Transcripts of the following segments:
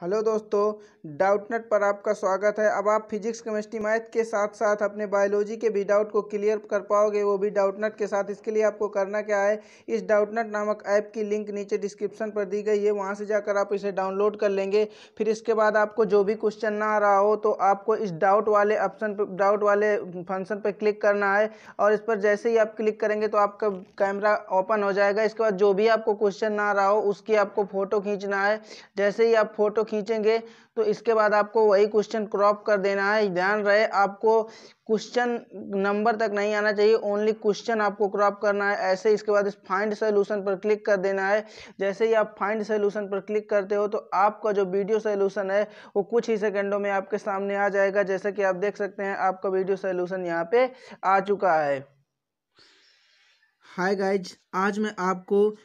Hello दोस्तों, Doubtnut पर आपका स्वागत है। अब आप फिजिक्स, केमिस्ट्री, मैथ के साथ साथ अपने बायोलॉजी के भी डाउट को क्लियर कर पाओगे, वो भी डाउटनेट के साथ। इसके लिए आपको करना क्या है, इस डाउटनेट नामक ऐप की लिंक नीचे डिस्क्रिप्शन पर दी गई है, वहाँ से जाकर आप इसे डाउनलोड कर लेंगे। फिर इसके बाद आपको जो भी क्वेश्चन ना आ रहा हो तो आपको इस डाउट वाले ऑप्शन पर डाउट वाले फ़ंक्शन पर क्लिक करना है। और इस पर जैसे ही आप क्लिक करेंगे तो आपका कैमरा ओपन हो जाएगा। इसके बाद जो भी आपको क्वेश्चन ना आ रहा हो, उसकी आपको फ़ोटो खींचना है। जैसे ही आप फ़ोटो खींचेंगे। तो इसके बाद आपको वही क्वेश्चन क्रॉप कर देना है। ध्यान रहे, आपको क्वेश्चन नंबर तक नहीं आना चाहिए। ओनली क्वेश्चन आपको क्रॉप करना है। ऐसे इसके बाद इस फाइंड सोल्यूशन पर क्लिक कर देना है। जैसे ही आप फाइंड सोल्यूशन पर क्लिक करते हो तो आपका जो वीडियो सोल्यूशन है, वो कुछ ही सेकंडों में आपके सामने आ जाएगा। जैसे कि आप देख सकते हैं, आपका वीडियो सोल्यूशन यहाँ पे आ चुका है। हाय गाइज़ आज मैं आपको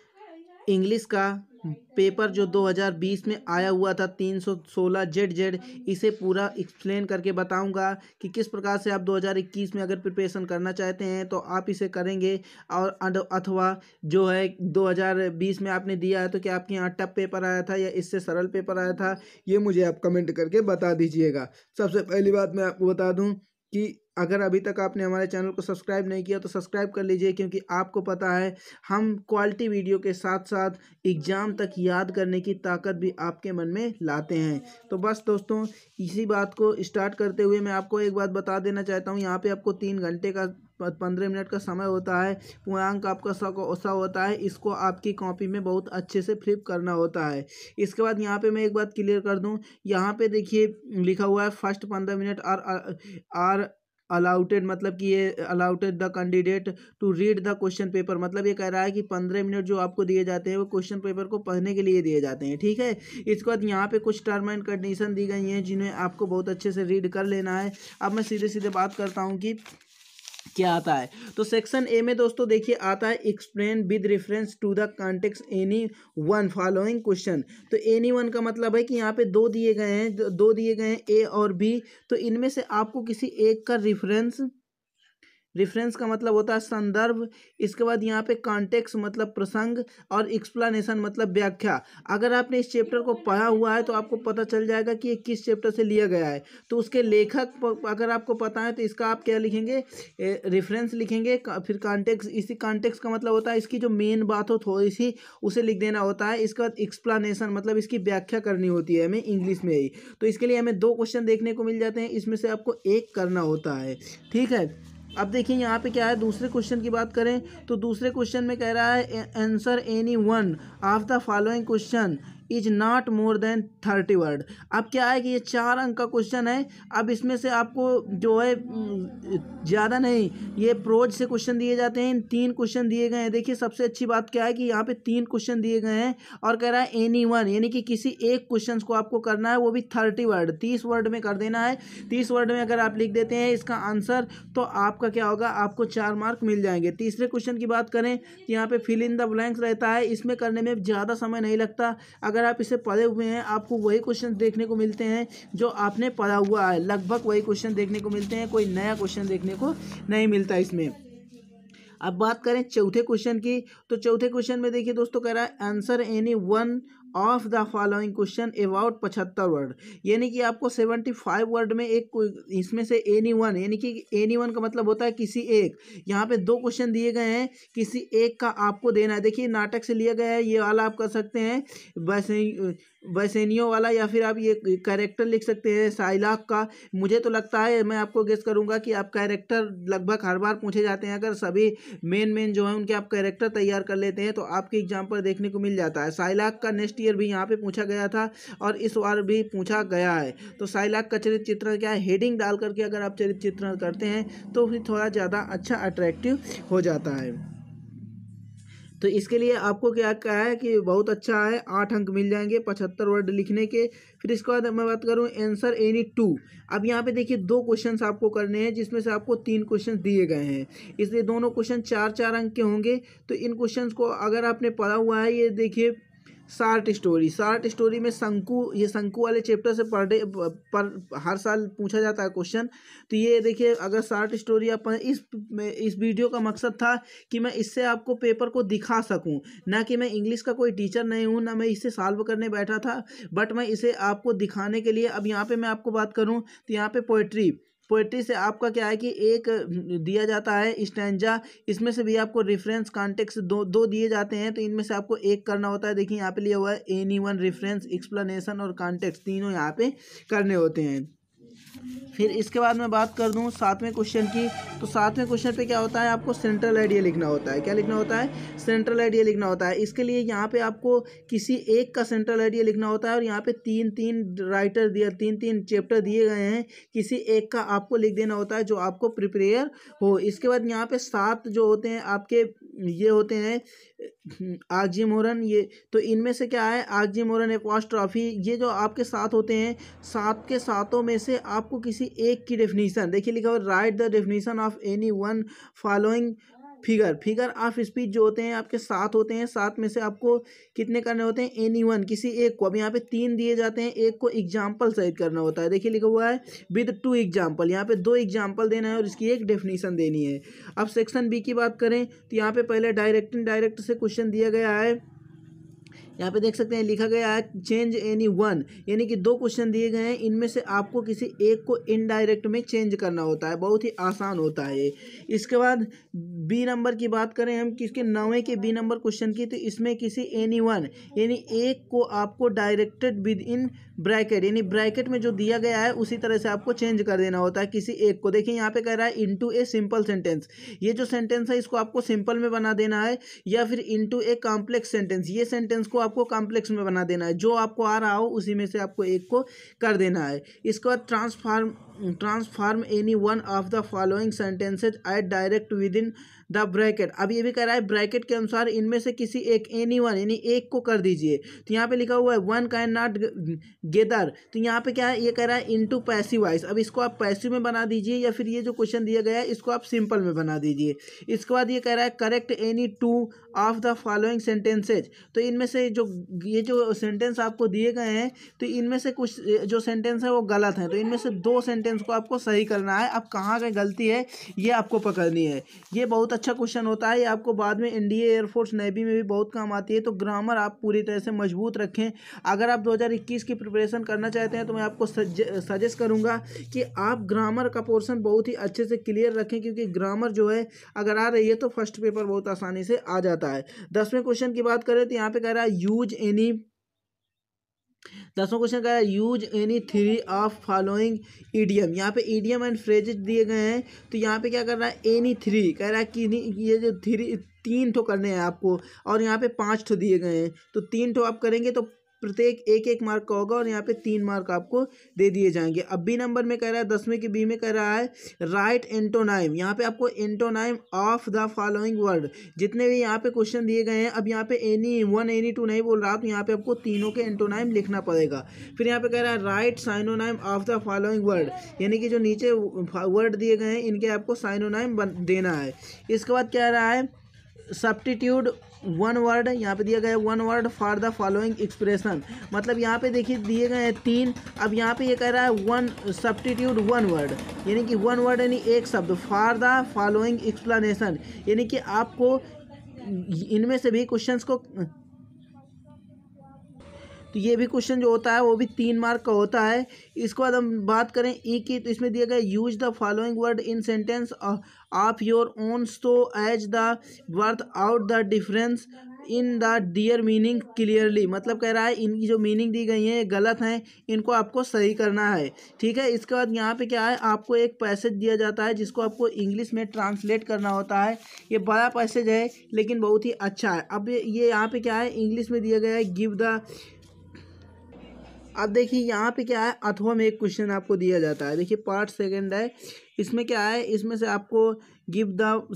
इंग्लिश का पेपर जो 2020 में आया हुआ था 316 जेड जेड, इसे पूरा एक्सप्लेन करके बताऊँगा कि किस प्रकार से आप 2021 में अगर प्रिपरेशन करना चाहते हैं तो आप इसे करेंगे और अथवा जो है 2020 में आपने दिया है तो क्या आपके यहाँ टफ पेपर आया था या इससे सरल पेपर आया था, ये मुझे आप कमेंट करके बता दीजिएगा। सबसे पहली बात मैं आपको बता दूँ कि अगर अभी तक आपने हमारे चैनल को सब्सक्राइब नहीं किया तो सब्सक्राइब कर लीजिए, क्योंकि आपको पता है, हम क्वालिटी वीडियो के साथ साथ एग्ज़ाम तक याद करने की ताकत भी आपके मन में लाते हैं। तो बस दोस्तों, इसी बात को स्टार्ट करते हुए मैं आपको एक बात बता देना चाहता हूँ। यहाँ पे आपको तीन घंटे का, पंद्रह मिनट का समय होता है, पूर्णांक आपका सा होता है, इसको आपकी कॉपी में बहुत अच्छे से फ्लिप करना होता है। इसके बाद यहाँ पे मैं एक बात क्लियर कर दूँ। यहाँ पे देखिए, लिखा हुआ है, फ़र्स्ट पंद्रह मिनट आर आर अलाउटेड मतलब कि ये allowed the candidate to read the question paper. मतलब ये कह रहा है कि पंद्रह मिनट जो आपको दिए जाते हैं, वो क्वेश्चन पेपर को पढ़ने के लिए दिए जाते हैं, ठीक है? इसके बाद यहाँ पे कुछ टर्म एंड कंडीशन दी गई हैं जिन्हें आपको बहुत अच्छे से रीड कर लेना है। अब मैं सीधे सीधे बात करता हूँ कि क्या आता है? तो सेक्शन ए में दोस्तों देखिए आता है explain with reference to the context any one following question तो एनी वन का मतलब है कि यहाँ पे दो दिए गए हैं, दो दिए गए हैं ए और बी तो इनमें से आपको किसी एक का रिफरेंस रिफरेंस का मतलब होता है संदर्भ, इसके बाद यहाँ पे कॉन्टेक्स मतलब प्रसंग और एक्सप्लानेशन मतलब व्याख्या। अगर आपने इस चैप्टर को पढ़ा हुआ है तो आपको पता चल जाएगा कि ये किस चैप्टर से लिया गया है। तो उसके लेखक अगर आपको पता है तो इसका आप क्या लिखेंगे? रेफरेंस लिखेंगे फिर कॉन्टेक्स इसी कॉन्टेक्स का मतलब होता है इसकी जो मेन बात हो, थोड़ी सी उसे लिख देना होता है। इसके बाद एक्सप्लानेशन मतलब इसकी व्याख्या करनी होती है हमें इंग्लिश में ही। तो इसके लिए हमें दो क्वेश्चन देखने को मिल जाते हैं, इसमें से आपको एक करना होता है। ठीक है? अब देखिए यहाँ पे क्या है, दूसरे क्वेश्चन की बात करें तो दूसरे क्वेश्चन में कह रहा है answer any one of the following question is not more than thirty word. अब क्या है कि ये चार अंक का क्वेश्चन है, अब इसमें से आपको जो है ज़्यादा नहीं, ये प्रोज से क्वेश्चन दिए जाते हैं तीन क्वेश्चन दिए गए हैं। देखिए, सबसे अच्छी बात क्या है कि यहाँ पे तीन क्वेश्चन दिए गए हैं और कह रहा है एनी वन, यानी कि किसी एक क्वेश्चन को आपको करना है, वो भी थर्टी वर्ड। तीस वर्ड में कर देना है, तीस वर्ड में अगर आप लिख देते हैं इसका आंसर तो आपका क्या होगा, आपको चार मार्क मिल जाएँगे। तीसरे क्वेश्चन की बात करें तो यहाँ पे फिल इन द ब्लैंक्स रहता है, इसमें करने में ज़्यादा समय नहीं लगता। अगर अगर आप इसे पढ़े हुए हैं, आपको वही क्वेश्चन देखने को मिलते हैं जो आपने पढ़ा हुआ है। लगभग वही क्वेश्चन देखने को मिलते हैं, कोई नया क्वेश्चन देखने को नहीं मिलता इसमें। अब बात करें चौथे क्वेश्चन की तो चौथे क्वेश्चन में देखिए दोस्तों, कह रहा है answer any one of the following question about पचहत्तर वर्ड यानी कि आपको सेवेंटी फाइव वर्ड में एक इसमें से एनी वन यानी कि एनी वन का मतलब होता है किसी एक. यहाँ पे दो क्वेश्चन दिए गए हैं, किसी एक का आपको देना है. देखिए, नाटक से लिया गया है, ये वाला आप कर सकते हैं, वैसे, वैसेनियों वाला या फिर आप ये कैरेक्टर लिख सकते हैं साइलाक का. मुझे तो लगता है, मैं आपको गेस करूँगा कि आप कैरेक्टर लगभग हर बार पूछे जाते हैं. अगर सभी मेन मेन जो है, उनके आप कैरेक्टर तैयार कर लेते हैं तो आपके एग्ज़ाम पर देखने को मिल जाता है. साइलाक का नेक्स्ट ईयर भी यहाँ पे पूछा गया था और इस बार भी पूछा गया है। तो साइलाक का चरित्र चित्रण क्या है? हेडिंग डाल करके अगर आप चरित्र चित्रण करते हैं तो फिर थोड़ा ज़्यादा अच्छा अट्रैक्टिव हो जाता है। तो इसके लिए आपको क्या कहा है कि बहुत अच्छा है, आठ अंक मिल जाएँगे पचहत्तर वर्ड लिखने के। फिर इसके बाद मैं बात करूँ आंसर एनी टू अब यहाँ पे देखिए दो क्वेश्चंस आपको करने हैं, जिसमें से आपको तीन क्वेश्चंस दिए गए हैं। इसलिए दोनों क्वेश्चन चार चार अंक के होंगे। तो इन क्वेश्चंस को अगर आपने पढ़ा हुआ है, ये देखिए शार्ट स्टोरी। शार्ट स्टोरी में शंकु, ये शंकु वाले चैप्टर से पर डे पर हर साल पूछा जाता है क्वेश्चन तो ये देखिए, अगर शार्ट स्टोरी आप इस इस वीडियो का मकसद था कि मैं इससे आपको पेपर को दिखा सकूँ। ना कि मैं इंग्लिश का कोई टीचर नहीं हूँ, ना मैं इसे सॉल्व करने बैठा था बट मैं इसे आपको दिखाने के लिए, अब यहाँ पर मैं आपको बात करूँ तो यहाँ पर पोइट्री पोइट्री से आपका क्या है कि एक दिया जाता है स्टैंडा इसमें से भी आपको रेफरेंस कॉन्टेक्स दो दो दिए जाते हैं तो इनमें से आपको एक करना होता है। देखिए, यहाँ पे लिया हुआ है एनी वन रेफरेंस एक्सप्लेनेशन और कॉन्टेक्स तीनों यहाँ पे करने होते हैं। फिर इसके बाद मैं बात कर दूँ सातवें क्वेश्चन की। तो सातवें क्वेश्चन पे क्या होता है? आपको सेंट्रल आइडिया लिखना होता है। क्या लिखना होता है? सेंट्रल आइडिया लिखना होता है। इसके लिए यहाँ पे आपको किसी एक का सेंट्रल आइडिया लिखना होता है और यहाँ पे तीन तीन राइटर दिया तीन तीन चैप्टर दिए गए हैं। किसी एक का आपको लिख देना होता है जो आपको प्रिपेयर हो। इसके बाद यहाँ पे सात जो होते हैं, आपके ये होते हैं आगजी मोरन, ये तो इनमें से क्या है? आगजी मोरन एक्वास ट्रॉफी, ये जो आपके साथ होते हैं, सात के सातों में से आपको किसी एक की डेफिनीसन देखिए लिखा हुआ write the definition of any one following figure figure of speech जो होते हैं, आपके सात होते हैं, सात में से आपको कितने करने होते हैं? एनी वन, किसी एक को। अब यहाँ पे तीन दिए जाते हैं, एक को एग्ज़ाम्पल सहित करना होता है। देखिए लिखा हुआ है विद टू एग्ज़ाम्पल यहाँ पे दो एग्ज़ाम्पल देना है और इसकी एक डेफिनेशन देनी है। अब सेक्शन बी की बात करें तो यहाँ पे पहले डायरेक्ट इन डायरेक्ट से क्वेश्चन दिया गया है। यहाँ पे देख सकते हैं, लिखा गया है चेंज एनी वन यानी कि दो क्वेश्चन दिए गए हैं, इनमें से आपको किसी एक को इनडायरेक्ट में चेंज करना होता है, बहुत ही आसान होता है इसके बाद बी नंबर की बात करें हम, किसके, नवे के बी नंबर क्वेश्चन की तो इसमें किसी एनी वन यानी एक को आपको डायरेक्टेड विद इन ब्रैकेट यानी ब्रैकेट में जो दिया गया है, उसी तरह से आपको चेंज कर देना होता है किसी एक को। देखिए, यहाँ पे कह रहा है इनटू ए सिंपल सेंटेंस ये जो सेंटेंस है, इसको आपको सिंपल में बना देना है, या फिर इनटू ए कॉम्प्लेक्स सेंटेंस ये सेंटेंस को आपको कॉम्प्लेक्स में बना देना है। जो आपको आ रहा हो, उसी में से आपको एक को कर देना है। इसके बाद transform transform any one of the following sentences at direct within the bracket अब ये भी कह रहा है ब्रैकेट के अनुसार इनमें से किसी एक एनी वन यानी एक को कर दीजिए। तो यहाँ पे लिखा हुआ है वन कैन नॉट गेदर तो यहाँ पे क्या है, ये कह रहा है इनटू पैसिव वाइज अब इसको आप पैसिव में बना दीजिए या फिर ये जो क्वेश्चन दिया गया है, इसको आप सिंपल में बना दीजिए। इसके बाद ये कह रहा है correct any two of the following sentences तो इनमें से जो, ये जो सेंटेंस आपको दिए गए हैं तो इनमें से कुछ, जो सेंटेंस है वो गलत है। तो इनमें से दो सेंटेंस को आपको सही करना है। अब कहाँ का गलती है, ये आपको पकड़नी है। ये बहुत अच्छा क्वेश्चन होता है, ये आपको बाद में इंडिया एयरफोर्स नेवी में भी बहुत काम आती है तो ग्रामर आप पूरी तरह से मज़बूत रखें। अगर आप 2021 की प्रिपरेशन करना चाहते हैं तो मैं आपको सजेस्ट करूँगा कि आप ग्रामर का पोर्सन बहुत ही अच्छे से क्लियर रखें, क्योंकि ग्रामर जो है, अगर आ रही है तो फ़र्स्ट पेपर बहुत आसानी से आ जाता है। दसवें क्वेश्चन की बात करें तो यहाँ पे कह रहा है यूज़ एनी दसवां क्वेश्चन कह रहा है use any three of following idiom यहाँ पे ईडियम एंड फ्रेज दिए गए हैं तो यहाँ पे क्या कर रहा है एनी थ्री कह रहा है कि ये जो थ्री तीन ठो करने हैं आपको, और यहाँ पे पाँच ठो दिए गए हैं। तो तीन ठो आप करेंगे तो प्रत्येक एक एक मार्क का होगा और यहाँ पे तीन मार्क आपको दे दिए जाएँगे। अब बी नंबर में कह रहा है, दसवें के बी में कह रहा है, राइट एंटोनाइम। यहाँ पे आपको antonym of the following word, जितने भी यहाँ पे क्वेश्चन दिए गए हैं, अब यहाँ पे एनी वन, एनी टू नहीं बोल रहा तो यहाँ पे आपको तीनों के एंटोनाइम लिखना पड़ेगा। फिर यहाँ पे कह रहा है, write synonym of the following word, यानी कि जो नीचे वर्ड दिए गए हैं, इनके आपको साइनोनाइम देना है। इसके बाद कह रहा है सब्टीट्यूड वन वर्ड यहाँ पे दिया गया है one word for the following expression मतलब यहाँ पे देखिए दिए गए हैं तीन, अब यहाँ पे ये कह रहा है वन सब्टीट्यूड वन वर्ड यानी कि वन वर्ड यानी एक शब्द फॉर द फॉलोइंग एक्सप्लेनेशन यानी कि आपको इनमें से भी क्वेश्चंस को तो ये भी क्वेश्चन जो होता है, वो भी तीन मार्क का होता है। इसके बाद हम बात करें ई की तो इसमें दिया गया use the following word in sentence of your own तो as the worth out the difference in the dear meaning clearly मतलब कह रहा है, इनकी जो मीनिंग दी गई है गलत हैं, इनको आपको सही करना है। ठीक है, इसके बाद यहाँ पे क्या है, आपको एक पैसेज दिया जाता है, जिसको आपको इंग्लिश में ट्रांसलेट करना होता है। ये बड़ा पैसेज है, लेकिन बहुत ही अच्छा है। अब ये यहाँ पे क्या है इंग्लिश में दिया गया है गिव द अब देखिए यहाँ पे क्या है, अथवा में एक क्वेश्चन आपको दिया जाता है। देखिए पार्ट सेकंड है। इसमें क्या है, इसमें से आपको give the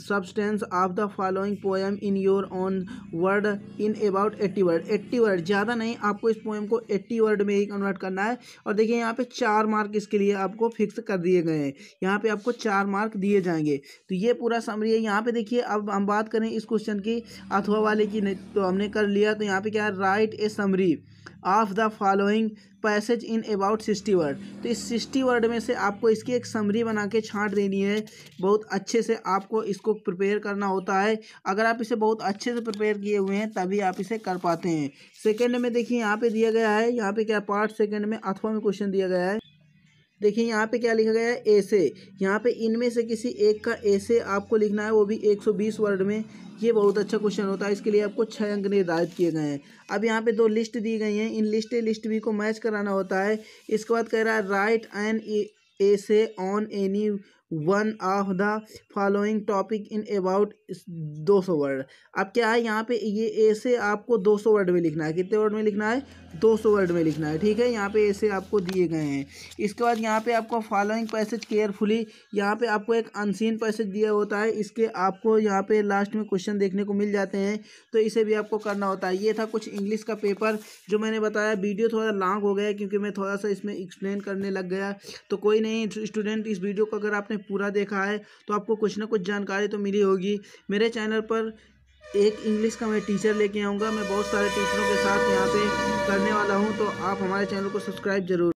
substance of the following poem in your own word in about eighty word eighty word ज़्यादा नहीं, आपको इस पोएम को एट्टी वर्ड में ही कन्वर्ट करना है। और देखिए, यहाँ पे चार मार्क इसके लिए आपको फिक्स कर दिए गए हैं। यहाँ पे आपको चार मार्क दिए जाएँगे। तो ये पूरा समरी है। यहाँ पे देखिए, अब हम बात करें इस क्वेश्चन की, अथवा वाले की तो हमने कर लिया। तो यहाँ पे क्या है write a summary of the following passage in about sixty word तो इस सिक्सटी वर्ड में से आपको इसकी एक समरी बना के छाँट देनी है। बहुत अच्छे से आपको इसको प्रिपेयर करना होता है। अगर आप इसे बहुत अच्छे से प्रिपेयर किए हुए हैं, तभी आप इसे कर पाते हैं। सेकेंड में देखिए, यहाँ पे दिया गया है, यहाँ पे क्या पार्ट सेकेंड में अथवा में क्वेश्चन दिया गया है। देखिए यहाँ पे क्या लिखा गया है? ऐसे। यहाँ पे इनमें से किसी एक का ऐसे आपको लिखना है, वो भी 120 वर्ड में। ये बहुत अच्छा क्वेश्चन होता है, इसके लिए आपको छः अंक निर्धारित किए गए हैं। अब यहाँ पे दो लिस्ट दी गई हैं। इन लिस्ट लिस्ट भी को मैच कराना होता है। इसके बाद कह रहा है, write an essay on any one of the following topic in about दो सौ वर्ड अब क्या है, यहाँ पे ये ऐसे आपको दो सौ वर्ड में लिखना है। कितने वर्ड में लिखना है? दो सौ वर्ड में लिखना है, ठीक है? यहाँ पे ऐसे आपको दिए गए हैं। इसके बाद यहाँ पे आपको फॉलोइंग पैसेज केयरफुली यहाँ पे आपको एक अनसीन पैसेज दिया होता है। इसके आपको यहाँ पे लास्ट में क्वेश्चन देखने को मिल जाते हैं। तो इसे भी आपको करना होता है। ये था कुछ इंग्लिश का पेपर जो मैंने बताया। वीडियो थोड़ा लॉन्ग हो गया क्योंकि मैं थोड़ा सा इसमें एक्सप्लेन करने लग गया। तो कोई नहीं स्टूडेंट इस वीडियो को अगर आपने पूरा देखा है तो आपको कुछ ना कुछ जानकारी तो मिली होगी। मेरे चैनल पर एक इंग्लिश का मैं टीचर लेके आऊँगा। मैं बहुत सारे टीचरों के साथ यहाँ पे करने वाला हूँ तो आप हमारे चैनल को सब्सक्राइब ज़रूर